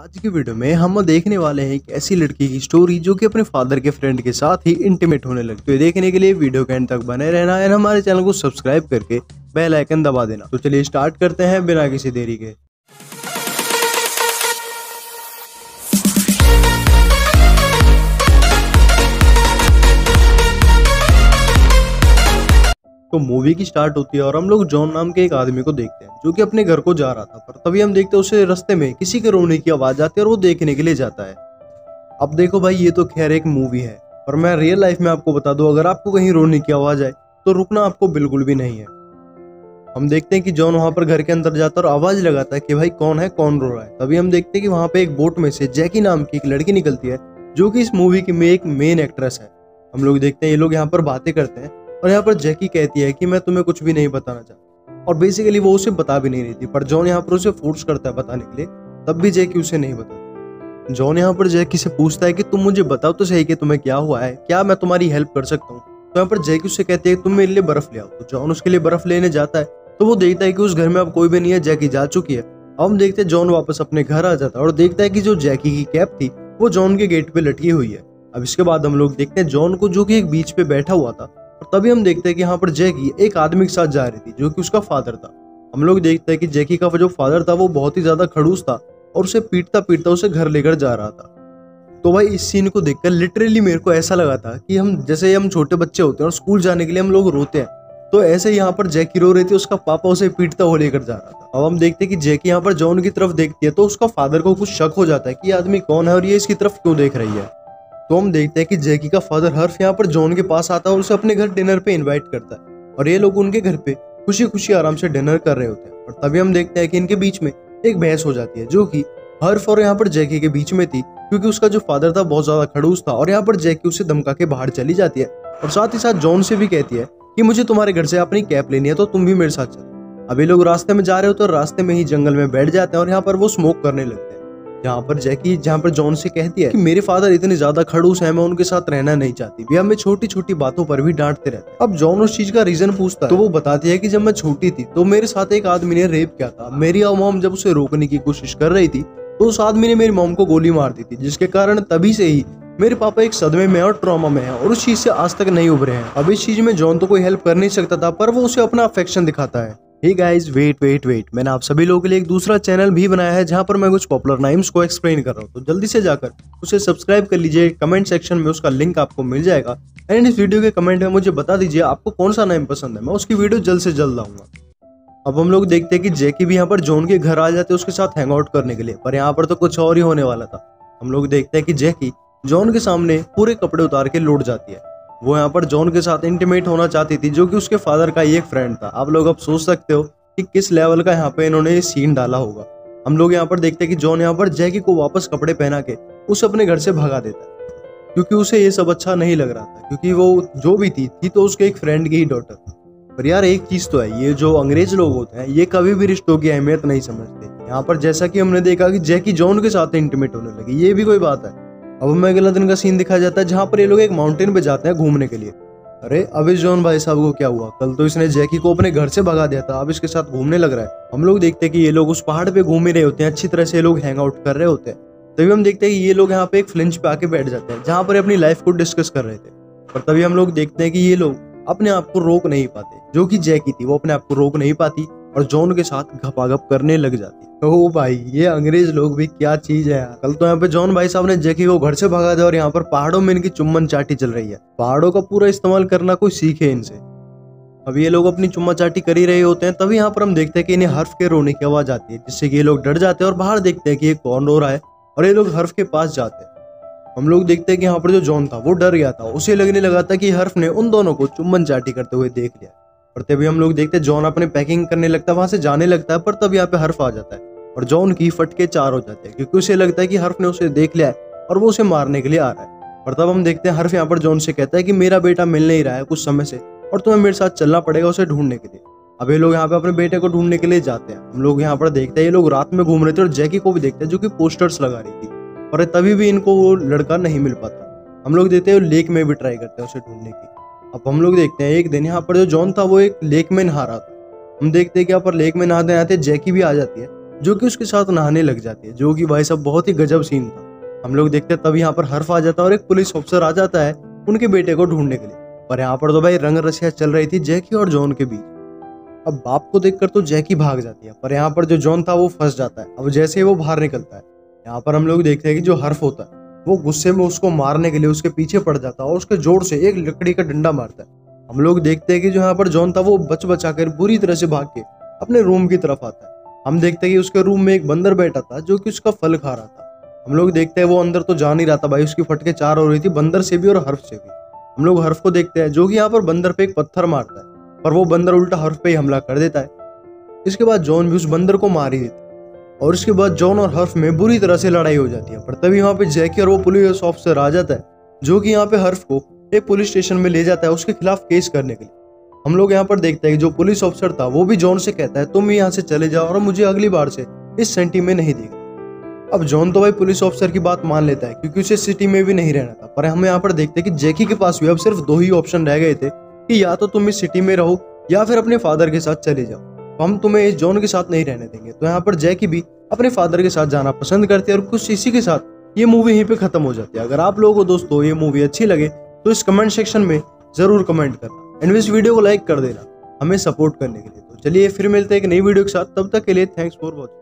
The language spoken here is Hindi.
आज की वीडियो में हम देखने वाले हैं एक ऐसी लड़की की स्टोरी जो कि अपने फादर के फ्रेंड के साथ ही इंटीमेट होने लगती है। तो देखने के लिए वीडियो के एंड तक बने रहना एंड हमारे चैनल को सब्सक्राइब करके बेल आइकन दबा देना। तो चलिए स्टार्ट करते हैं बिना किसी देरी के। तो मूवी की स्टार्ट होती है और हम लोग जॉन नाम के एक आदमी को देखते हैं, जो कि अपने घर को जा रहा था, पर तभी हम देखते हैं उसे रस्ते में किसी के रोने की आवाज़ आती है और वो देखने के लिए जाता है। अब देखो भाई, ये तो खैर एक मूवी है, पर मैं रियल लाइफ में आपको बता दूँ, अगर आपको कहीं रोने की आवाज़ आए तो रुकना आपको बिल्कुल भी नहीं है। हम देखते हैं कि जॉन वहाँ पर घर के अंदर जाता है और आवाज़ लगाता है कि भाई, कौन है, कौन रो रहा है? तभी हम देखते हैं कि वहाँ पे एक बोट में से जैकी नाम की एक लड़की निकलती है, जो कि इस मूवी की में एक मेन एक्ट्रेस है। हम लोग देखते हैं, ये लोग यहाँ पर बातें करते हैं। और यहाँ पर जैकी कहती है कि मैं तुम्हें कुछ भी नहीं बताना चाहता। और बेसिकली वो उसे बता भी नहीं रही थी, पर जॉन यहाँ पर उसे फोर्स करता है बताने के लिए, तब भी जैकी उसे नहीं बताती। जॉन यहाँ पर जैकी से पूछता है कि तुम मुझे बताओ तो सही कि तुम्हें क्या हुआ है? क्या मैं तुम्हारी हेल्प कर सकता हूँ? तो यहाँ पर जैकी उससे कहती है तुम मेरे लिए बर्फ़ ले आओ। तो जॉन उसके लिए बर्फ़ लेने जाता है तो वो देखता है कि उस घर में अब कोई भी नहीं है जैकी जा चुकी है। अब हम देखते हैं जॉन वापस अपने घर आ जाता है और देखता है कि जो जैकी की कैप थी, वो जॉन के गेट पे लटकी हुई है। अब इसके बाद हम लोग देखते हैं जॉन को जो कि एक बीच पे बैठा हुआ था और तभी हम देखते हैं कि यहाँ पर जैकी एक आदमी के साथ जा रही थी, जो कि उसका फादर था। हम लोग देखते हैं कि जैकी का जो फादर था, वो बहुत ही ज़्यादा खड़ूस था और उसे पीटता पीटता उसे घर लेकर जा रहा था। तो भाई इस सीन को देखकर लिटरली मेरे को ऐसा लगा था कि हम, जैसे हम छोटे बच्चे होते हैं और स्कूल जाने के लिए हम लोग रोते हैं तो ऐसे यहाँ पर जैकी रो रही थी, उसका पापा उसे पीटता हुआ लेकर जा रहा था। अब हम देखते हैं कि जैकी यहाँ पर जॉन की तरफ़ देखती है तो उसका फादर को कुछ शक हो जाता है कि ये आदमी कौन है और ये इसकी तरफ़ क्यों देख रही है। तो हम देखते हैं कि जैकी का फादर हर्फ यहाँ पर जॉन के पास आता है और उसे अपने घर डिनर पे इनवाइट करता है। और ये लोग उनके घर पे खुशी खुशी आराम से डिनर कर रहे होते हैं। और तभी हम देखते हैं कि इनके बीच में एक बहस हो जाती है, जो कि हर्फ और यहाँ पर जैकी के बीच में थी, क्योंकि उसका जो फादर था बहुत ज़्यादा खड़ूस था और यहाँ पर जैकी उसे धमका के बाहर चली जाती है। और साथ ही साथ जॉन से भी कहती है कि मुझे तुम्हारे घर से अपनी कैप लेनी है तो तुम भी मेरे साथ चलो। अभी लोग रास्ते में जा रहे हो तो रास्ते में ही जंगल में बैठ जाते हैं और यहाँ पर वो स्मोक करने लगते हैं जहाँ पर जैकी, जहाँ पर जॉन से कहती है कि मेरे फादर इतने ज़्यादा खड़ूस है, मैं उनके साथ रहना नहीं चाहती। भी हमें छोटी छोटी बातों पर भी डांटते रहते अब जॉन उस चीज़ का रीजन पूछता है। तो वो बताती है कि जब मैं छोटी थी तो मेरे साथ एक आदमी ने रेप किया था। मेरी मॉम जब उसे रोकने की कोशिश कर रही थी तो उस आदमी ने मेरी मॉम को गोली मार दी थी, जिसके कारण तभी से ही मेरे पापा एक सदमे में और ट्रॉमा में है और उस चीज़ से आज तक नहीं उभरे हैं। अब इस चीज़ में जॉन तो कोई हेल्प कर नहीं सकता था, पर वो उसे अपना अफेक्शन दिखाता है। Hey guys wait wait wait मैंने आप सभी लोगों के लिए एक दूसरा चैनल भी बनाया है जहाँ पर मैं कुछ पॉपुलर नाइम्स को एक्सप्लेन कर रहा हूँ। तो जल्दी से जाकर उसे सब्सक्राइब कर लीजिए। कमेंट सेक्शन में उसका लिंक आपको मिल जाएगा। एंड इस वीडियो के कमेंट में मुझे बता दीजिए आपको कौन सा नाइम पसंद है। मैं उसकी वीडियो जल्द से जल्द लाऊँगा। अब हम लोग देखते हैं कि जैकी भी यहाँ पर जॉन के घर आ जाते हैं उसके साथ हैंग आउट करने के लिए। पर यहाँ पर तो कुछ और ही होने वाला था। हम लोग देखते हैं कि जैकी जॉन के सामने पूरे कपड़े उतार के लौट जाती है। वो यहाँ पर जॉन के साथ इंटीमेट होना चाहती थी, जो कि उसके फादर का ही एक फ्रेंड था। आप लोग अब सोच सकते हो कि किस लेवल का यहाँ पे इन्होंने ये सीन डाला होगा। हम लोग यहाँ पर देखते हैं कि जॉन यहाँ पर जैकी को वापस कपड़े पहना के उसे अपने घर से भगा देता है, क्योंकि उसे ये सब अच्छा नहीं लग रहा था, क्योंकि वो जो भी थी थी तो उसके एक फ्रेंड की ही डॉटर पर यार एक चीज़ तो है, ये जो अंग्रेज़ लोग होते हैं, ये कभी भी रिश्तों की अहमियत नहीं समझते। यहाँ पर जैसा कि हमने देखा कि जैकी जॉन के साथ इंटीमेट होने लगी, ये भी कोई बात है। अब हमें अगला दिन का सीन दिखाया जाता है जहाँ पर ये लोग एक माउंटेन पे जाते हैं घूमने के लिए। अरे, अब इस जॉन भाई साहब को क्या हुआ? कल तो इसने जैकी को अपने घर से भगा दिया था। अब इसके साथ घूमने लग रहा है। हम लोग देखते हैं कि ये लोग उस पहाड़ पे घूम ही रहे होते हैं, अच्छी तरह से ये लोग हैंग आउट कर रहे होते हैं। तभी हम देखते हैं कि ये लोग यहाँ पे एक फ्लिंच पे आके बैठ जाते हैं, जहाँ पर अपनी लाइफ को डिस्कस कर रहे थे। पर तभी हम लोग देखते हैं कि ये लोग अपने आप को रोक नहीं पाते, जो कि जैकी थी, वो अपने आप को रोक नहीं पाती। और जॉन के साथ घपाघप करने लग जाती ओ भाई, ये अंग्रेज़ लोग भी क्या चीज़ है कल तो यहाँ पे जॉन भाई साहब ने जैकी को घर से भगा दिया और यहाँ पर पहाड़ों में इनकी चुम्बन चाटी चल रही है। पहाड़ों का पूरा इस्तेमाल करना कोई सीखे इनसे। अब ये लोग अपनी चुम्मा चाटी कर ही रहे होते हैं, तभी यहाँ पर हम देखते हैं कि इन्हें हर्फ के रोने की आवाज़ आती है, जिससे कि ये लोग डर जाते हैं और बाहर देखते हैं कि ये कौन रो रहा है और ये लोग हर्फ के पास जाते हैं। हम लोग देखते हैं कि यहाँ पर जो जॉन था, वो डर गया था। उसे लगने लगा था कि हर्फ ने उन दोनों को चुम्बन चाटी करते हुए देख लिया। और तभी हम लोग देखते हैं, जॉन अपने पैकिंग करने लगता है, वहाँ से जाने लगता है, पर तब यहाँ पे हर्फ आ जाता है। और जॉन की फटके चार हो जाते हैं, क्योंकि उसे लगता है कि हर्फ ने उसे देख लिया है और वो उसे मारने के लिए आ रहा है। और तब हम देखते हैं, हर्फ यहाँ पर जॉन से कहता है कि मेरा बेटा मिल नहीं रहा है कुछ समय से और तुम्हें मेरे साथ चलना पड़ेगा उसे ढूँढने के लिए। अब ये लोग यहाँ पे अपने बेटे को ढूँढने के लिए जाते हैं। हम लोग यहाँ पर देखते हैं, ये लोग रात में घूम रहे थे और जैकी को भी देखते हैं, जो कि पोस्टर्स लगा रही थी। और तभी भी इनको वो लड़का नहीं मिल पाता। हम लोग देखते हैं लेक में भी ट्राई करते हैं उसे ढूँढने की अब हम लोग देखते हैं, एक दिन यहाँ पर जो जॉन था वो एक लेक में नहा रहा था। हम देखते हैं कि यहाँ पर लेक में नहाते नहाते जैकी भी आ जाती है, जो कि उसके साथ नहाने लग जाती है, जो कि भाई साहब बहुत ही गजब सीन था। हम लोग देखते हैं तब यहाँ पर हर्फ आ जाता है और एक पुलिस ऑफिसर आ जाता है उनके बेटे को ढूँढने के लिए। पर यहाँ पर तो भाई रंग रसिया चल रही थी जैकी और जॉन के बीच। अब बाप को देखकर तो जैकी भाग जाती है, पर यहाँ पर जो जॉन था वो फंस जाता है। अब जैसे ही वो बाहर निकलता है, यहाँ पर हम लोग देखते हैं कि जो हर्फ होता है वो गुस्से में उसको मारने के लिए उसके पीछे पड़ जाता है और उसके ज़ोर से एक लकड़ी का डंडा मारता है। हम लोग देखते हैं कि जो यहाँ पर जॉन था, वो बच बचा कर बुरी तरह से भाग के अपने रूम की तरफ़ आता है। हम देखते हैं कि उसके रूम में एक बंदर बैठा था, जो कि उसका फल खा रहा था। हम लोग देखते हैं वो अंदर तो जा नहीं रहा था भाई, उसकी फटके चार हो रही थी, बंदर से भी और हर्फ से भी। हम लोग हर्फ को देखते हैं, जो कि यहाँ पर बंदर पे एक पत्थर मारता है, पर वो बंदर उल्टा हर्फ पे ही हमला कर देता है। इसके बाद जॉन भी उस बंदर को मार ही देता और उसके बाद जॉन और हर्फ में बुरी तरह से लड़ाई हो जाती है। पर तभी वहाँ पे जैकी और वो पुलिस ऑफिसर आ जाता है, जो कि यहाँ पे हर्फ को एक पुलिस स्टेशन में ले जाता है उसके खिलाफ केस करने के लिए। हम लोग यहाँ पर देखते हैं कि जो पुलिस ऑफिसर था, वो भी जॉन से कहता है, तुम यहाँ से चले जाओ और मुझे अगली बार से इस सेंटी में नहीं देगा अब जॉन तो भाई पुलिस ऑफिसर की बात मान लेता है, क्योंकि उसे सिटी में भी नहीं रहना था। पर हम यहाँ पर देखते हैं कि जैकी के पास भी अब सिर्फ़ दो ही ऑप्शन रह गए थे, कि या तो तुम इस सिटी में रहो या फिर अपने फादर के साथ चले जाओ। हम तुम्हें इस जॉन के साथ नहीं रहने देंगे। तो यहाँ पर जैकी भी अपने फादर के साथ जाना पसंद करती है और कुछ इसी के साथ ये मूवी यहीं पे खत्म हो जाती है। अगर आप लोगों को दोस्तों ये मूवी अच्छी लगे तो इस कमेंट सेक्शन में ज़रूर कमेंट करना। एंड इस वीडियो को लाइक कर देना, हमें सपोर्ट करने के लिए। तो चलिए फिर मिलते हैं एक नई वीडियो के साथ। तब तक के लिए थैंक्स फॉर वॉचिंग